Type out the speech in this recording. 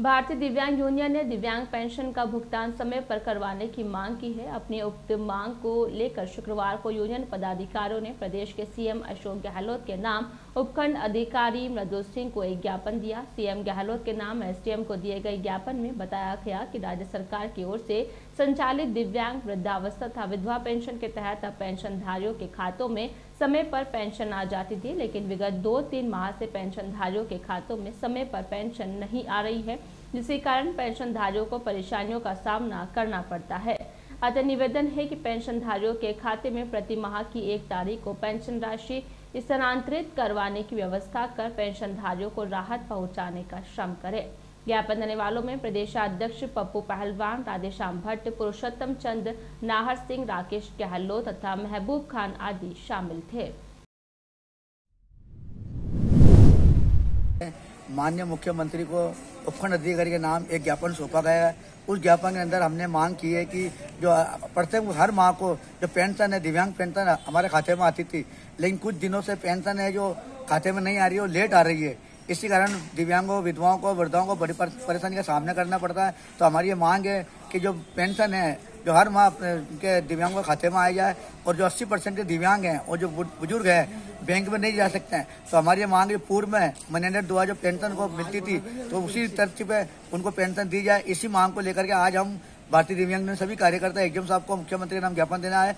भारतीय दिव्यांग यूनियन ने दिव्यांग पेंशन का भुगतान समय पर करवाने की मांग की है। अपनी उक्त मांग को लेकर शुक्रवार को यूनियन पदाधिकारियों ने प्रदेश के सीएम अशोक गहलोत के नाम उपखंड अधिकारी मृदुल सिंह को एक ज्ञापन दिया। सीएम गहलोत के नाम एसडीएम को दिए गए ज्ञापन में बताया गया कि राज्य सरकार की ओर से संचालित दिव्यांग वृद्धावस्था तथा विधवा पेंशन के तहत अब पेंशनधारियों के खातों में समय पर पेंशन आ जाती थी, लेकिन विगत दो तीन माह से पेंशनधारियों के खातों में समय पर पेंशन नहीं आ रही है। जिसके कारण पेंशनधारियों को परेशानियों का सामना करना पड़ता है। अतः निवेदन है कि पेंशनधारियों के खाते में प्रति माह की एक तारीख को पेंशन राशि स्थानांतरित करवाने की व्यवस्था कर पेंशनधारियों को राहत पहुँचाने का श्रम करें। ज्ञापन देने वालों में प्रदेशाध्यक्ष पप्पू पहलवान, राधेश्याम भट्ट, पुरुषोत्तम चंद, नाहर सिंह, राकेश गहलोत तथा महबूब खान आदि शामिल थे। माननीय मुख्यमंत्री को उपखंड अधिकारी के नाम एक ज्ञापन सौंपा गया है। उस ज्ञापन के अंदर हमने मांग की है कि जो प्रत्येक हर माह को जो पेंशन है, दिव्यांग पेंशन हमारे खाते में आती थी, लेकिन कुछ दिनों से पेंशन है जो खाते में नहीं आ रही है, वो लेट आ रही है। इसी कारण दिव्यांगों, विधवाओं को, वृद्धाओं को बड़ी परेशानी का सामना करना पड़ता है। तो हमारी ये मांग है कि जो पेंशन है, जो हर माह के दिव्यांगों के खाते में आ जाए और जो 80 परसेंट के दिव्यांग हैं और जो बुज़ुर्ग हैं, बैंक में नहीं जा सकते हैं। तो हमारी ये मांग है पूर्व में महीने दुआ जो पेंशन को मिलती थी तो उसी तरती पे उनको पेंशन दी जाए। इसी मांग को लेकर के आज हम भारतीय दिव्यांग सभी कार्यकर्ता, एग्ज़ाम साहब को मुख्यमंत्री नाम ज्ञापन देना है।